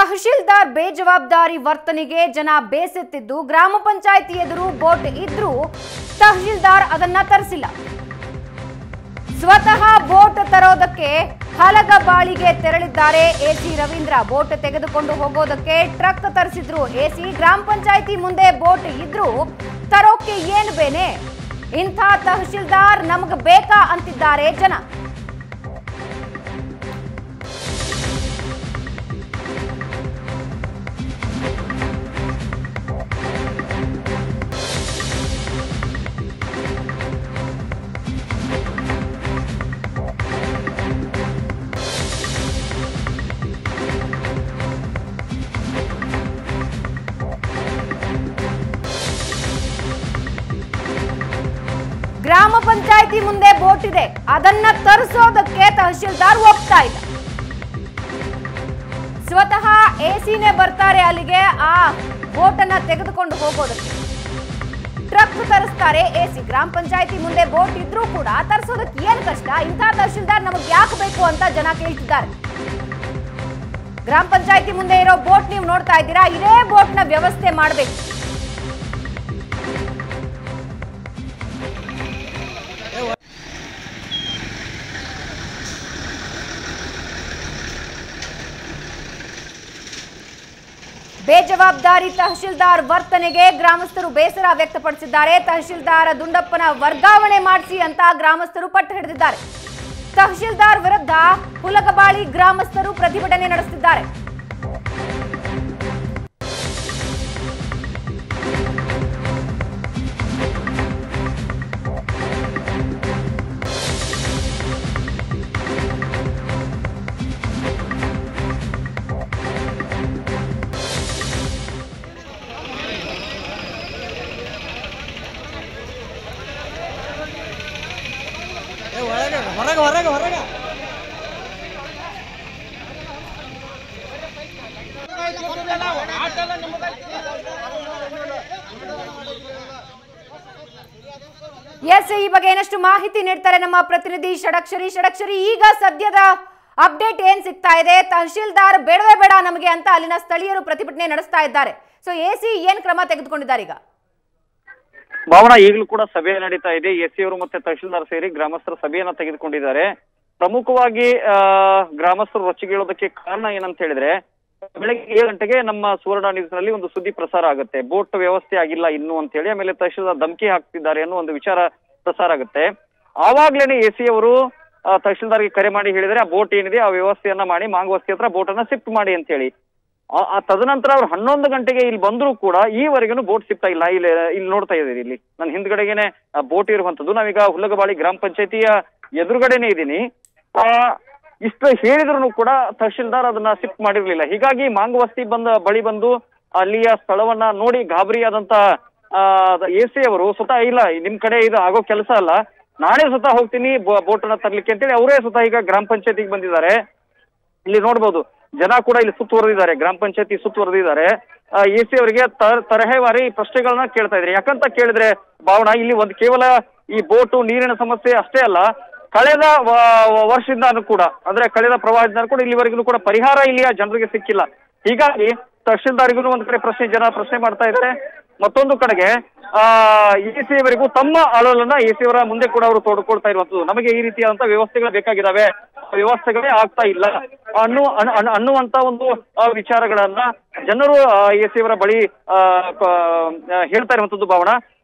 ತಹಶೀಲ್ದಾರ್ ಬೇಜವಾಬ್ದಾರಿ ವರ್ತನೆಗೆ ಜನ ಬೇಸೆತ್ತಿದ್ದು ಗ್ರಾಮ ಪಂಚಾಯಿತಿ ಎದುರು ಬೋಟ್ ಇದ್ರೂ ತಹಶೀಲ್ದಾರ್ ಅದನ್ನ ತರಿಸಿಲ್ಲ. ಸ್ವತಃ ಬೋಟ್ ತರೋದಕ್ಕೆ ಹಲಗ ಬಾಳಿಗೆ ತೆರಳಿದ್ದಾರೆ. ಎಸಿ ರವೀಂದ್ರ ಬೋಟ್ ತೆಗೆದುಕೊಂಡು ಹೋಗೋದಕ್ಕೆ ಟ್ರಕ್ ತರಿಸಿದ್ರು. ಎಸಿ ಗ್ರಾಮ ಪಂಚಾಯಿತಿ ಮುಂದೆ ಬೋಟ್ ಇದ್ರೂ ತರೋಕೆ ಏನು ಬೇನೆ? ಇಂಥ ತಹಶೀಲ್ದಾರ್ ನಮಗೆ ಬೇಕಾ ಅಂತಿದ್ದಾರೆ ಜನ. ಗ್ರಾಮ ಪಂಚಾಯಿತಿ ಮುಂದೆ ಬೋಟ್ ಇದೆ. ಅದನ್ನ ತರಿಸೋದಕ್ಕೆ ತಹಶೀಲ್ದಾರ್ ಒಪ್ತಾ ಇಲ್ಲ. ಸ್ವತಃ ಎಸಿನೇ ಬರ್ತಾರೆ ಅಲ್ಲಿಗೆ, ಆ ಬೋಟ್ ಅನ್ನ ತೆಗೆದುಕೊಂಡು ಹೋಗೋದಕ್ಕೆ. ಟ್ರಕ್ ತರಿಸ್ತಾರೆ ಎಸಿ. ಗ್ರಾಮ ಪಂಚಾಯಿತಿ ಮುಂದೆ ಬೋಟ್ ಇದ್ರೂ ಕೂಡ ತರಿಸೋದಕ್ಕೆ ಏನ್ ಕಷ್ಟ? ಇಂಥ ತಹಶೀಲ್ದಾರ್ ನಮಗೆ ಯಾಕೆ ಬೇಕು ಅಂತ ಜನ ಕೇಳ್ತಿದ್ದಾರೆ. ಗ್ರಾಮ ಪಂಚಾಯಿತಿ ಮುಂದೆ ಇರೋ ಬೋಟ್ ನೀವು ನೋಡ್ತಾ ಇದ್ದೀರಾ? ಇದೇ ಬೋಟ್ನ ವ್ಯವಸ್ಥೆ ಮಾಡಬೇಕು. ಬೇಜವಾಬ್ದಾರಿ ತಹಶೀಲ್ದಾರ್ ವರ್ತನೆಗೆ ಗ್ರಾಮಸ್ಥರು ಬೇಸರ ವ್ಯಕ್ತಪಡಿಸಿದ್ದಾರೆ. ತಹಶೀಲ್ದಾರ್ ದುಂಡಪ್ಪನ ವರ್ಗಾವಣೆ ಮಾಡಿಸಿ ಅಂತ ಗ್ರಾಮಸ್ಥರು ಪಟ್ಟು ಹಿಡಿದಿದ್ದಾರೆ. ತಹಶೀಲ್ದಾರ್ ವಿರುದ್ಧ ಹುಲಗಬಾಳಿ ಗ್ರಾಮಸ್ಥರು ಪ್ರತಿಭಟನೆ ನಡೆಸುತ್ತಿದ್ದಾರೆ. ಹೊರಗೆ, ಹೊರಗ ಹೊರಗ. ಎಸ್ ಈ ಬಗ್ಗೆ ಏನಷ್ಟು ಮಾಹಿತಿ ನೀಡ್ತಾರೆ ನಮ್ಮ ಪ್ರತಿನಿಧಿ ಷಡಕ್ಷರಿ ಷಡಕ್ಷರಿ, ಈಗ ಸದ್ಯದ ಅಪ್ಡೇಟ್ ಏನ್ ಸಿಗ್ತಾ ಇದೆ? ತಹಶೀಲ್ದಾರ್ ಬೇಡವೇ ಬೇಡ ನಮಗೆ ಅಂತ ಅಲ್ಲಿನ ಸ್ಥಳೀಯರು ಪ್ರತಿಭಟನೆ ನಡೆಸ್ತಾ ಇದ್ದಾರೆ. ಸೊ ಎಸಿ ಏನ್ ಕ್ರಮ ತೆಗೆದುಕೊಂಡಿದ್ದಾರೆ ಈಗ? ಭಾವನಾ ಈಗಲೂ ಕೂಡ ಸಭೆ ನಡೀತಾ ಇದೆ. ಎಸ್ ಅವರು ಮತ್ತೆ ತಹಶೀಲ್ದಾರ್ ಸೇರಿ ಗ್ರಾಮಸ್ಥರ ಸಭೆಯನ್ನ ತೆಗೆದುಕೊಂಡಿದ್ದಾರೆ. ಪ್ರಮುಖವಾಗಿ, ಆ, ಗ್ರಾಮಸ್ಥರು ರೊಚ್ಚಿಗೇಳೋದಕ್ಕೆ ಕಾರಣ ಏನಂತ ಹೇಳಿದ್ರೆ, ಬೆಳಗ್ಗೆ ಏಳು ಗಂಟೆಗೆ ನಮ್ಮ ಸುವರ್ಣ ನ್ಯೂಸ್ ಒಂದು ಸುದ್ದಿ ಪ್ರಸಾರ ಆಗುತ್ತೆ. ಬೋಟ್ ವ್ಯವಸ್ಥೆ ಆಗಿಲ್ಲ ಇನ್ನು ಅಂತ ಹೇಳಿ, ಆಮೇಲೆ ತಹಶೀಲ್ದಾರ್ ಧಮಕಿ ಹಾಕ್ತಿದ್ದಾರೆ ಅನ್ನೋ ಒಂದು ವಿಚಾರ ಪ್ರಸಾರ ಆಗುತ್ತೆ. ಆವಾಗ್ಲೇನೆ ಎಸಿ ಅವರು ತಹಶೀಲ್ದಾರ್ ತಹಶೀಲ್ದಾರ್ಗೆ ಕರೆ ಮಾಡಿ ಹೇಳಿದ್ರೆ, ಆ ಬೋಟ್ ಏನಿದೆ, ಆ ವ್ಯವಸ್ಥೆಯನ್ನ ಮಾಡಿ, ಮಾಂಗವಸ್ತಿ ಹತ್ರ ಬೋಟ್ ಅನ್ನ ಶಿಫ್ಟ್ ಮಾಡಿ ಅಂತ ಹೇಳಿ. ಆ- ತದನಂತರ ಅವ್ರು ಹನ್ನೊಂದು ಗಂಟೆಗೆ ಇಲ್ಲಿ ಬಂದ್ರು ಕೂಡ ಈವರೆಗೂ ಬೋಟ್ ಸಿಗ್ತಾ ಇಲ್ಲ. ಇಲ್ಲಿ ಇಲ್ಲಿ ನೋಡ್ತಾ ಇದ್ದೀರಿ ಇಲ್ಲಿ. ನನ್ನ ಹಿಂದ್ಗಡೆಗೆನೆ ಬೋಟ್ ಇರುವಂತದ್ದು ನಾವೀಗ ಹುಲ್ಲಗಬಾಳಿ ಗ್ರಾಮ ಪಂಚಾಯತಿಯ ಎದುರುಗಡೆನೆ ಇದ್ದೀನಿ. ಆ, ಇಷ್ಟು ಹೇಳಿದ್ರು ಕೂಡ ತಹಶೀಲ್ದಾರ್ ಅದನ್ನ ಶಿಫ್ಟ್ ಮಾಡಿರ್ಲಿಲ್ಲ. ಹೀಗಾಗಿ ಮಾಂಗವಸ್ತಿ ಬಂದ, ಬಳಿ ಬಂದು ಅಲ್ಲಿಯ ಸ್ಥಳವನ್ನ ನೋಡಿ ಗಾಬರಿಯಾದಂತ ಎ ಸಿ ಅವರು ಸ್ವತಃ ಇಲ್ಲ, ನಿಮ್ ಕಡೆ ಇದು ಆಗೋ ಕೆಲಸ ಅಲ್ಲ. ನಾನೇ ಸ್ವತಃ ಹೋಗ್ತೀನಿ ಬೋಟ್ ಅನ್ನ ತರ್ಲಿಕ್ಕೆ ಅಂತೇಳಿ ಅವರೇ ಸ್ವತಃ ಈಗ ಗ್ರಾಮ ಪಂಚಾಯತಿಗೆ ಬಂದಿದ್ದಾರೆ. ಇಲ್ಲಿ ನೋಡ್ಬೋದು. ಜನ ಕೂಡ ಇಲ್ಲಿ ಸುತ್ತುವರೆದಿದ್ದಾರೆ. ಗ್ರಾಮ ಪಂಚಾಯತಿ ಸುತ್ತುವರೆದಿದ್ದಾರೆ. ಎ ಸಿ ಅವರಿಗೆ ತರ- ತರಹೇವಾರಿ ಪ್ರಶ್ನೆಗಳನ್ನ ಕೇಳ್ತಾ ಇದ್ದಾರೆ ಯಾಕಂತ ಕೇಳಿದ್ರೆ ಭಾವನಾ ಇಲ್ಲಿ ಒಂದು ಕೇವಲ ಈ ಬೋಟು, ನೀರಿನ ಸಮಸ್ಯೆ ಅಷ್ಟೇ ಅಲ್ಲ, ಕಳೆದ ವರ್ಷದಿಂದ ಕೂಡ, ಅಂದ್ರೆ ಕಳೆದ ಪ್ರವಾಹದಿಂದ ಕೂಡ ಇಲ್ಲಿವರೆಗೂ ಕೂಡ ಪರಿಹಾರ ಇಲ್ಲಿಯ ಜನರಿಗೆ ಸಿಕ್ಕಿಲ್ಲ. ಹೀಗಾಗಿ ತಹಶೀಲ್ದಾರ್ಗೂ ಒಂದ್ ಕಡೆ ಪ್ರಶ್ನೆ, ಜನ ಪ್ರಶ್ನೆ ಮಾಡ್ತಾ ಇದ್ದಾರೆ ಮತ್ತೊಂದು ಕಡೆಗೆ, ಆ ಎಸಿ ಅವರಿಗೂ ತಮ್ಮ ಅಳಲನ್ನ ಎ ಸಿ ಅವರ ಮುಂದೆ ಕೂಡ ಅವರು ತೋಡ್ಕೊಳ್ತಾ ಇರುವಂತದ್ದು. ನಮಗೆ ಈ ರೀತಿಯಾದಂತಹ ವ್ಯವಸ್ಥೆಗಳು ಬೇಕಾಗಿದ್ದಾವೆ. ವ್ಯವಸ್ಥೆಗಳೇ ಆಗ್ತಾ ಇಲ್ಲ. ಅನ್ನುವ ಅನ್- ಅನ್- ಅನ್ನುವಂತ ಒಂದು ವಿಚಾರಗಳನ್ನ ಜನರು ಎ ಸಿ ಅವರ ಬಳಿ ಹೇಳ್ತಾ ಇರುವಂತದ್ದು ಭಾವನಾ.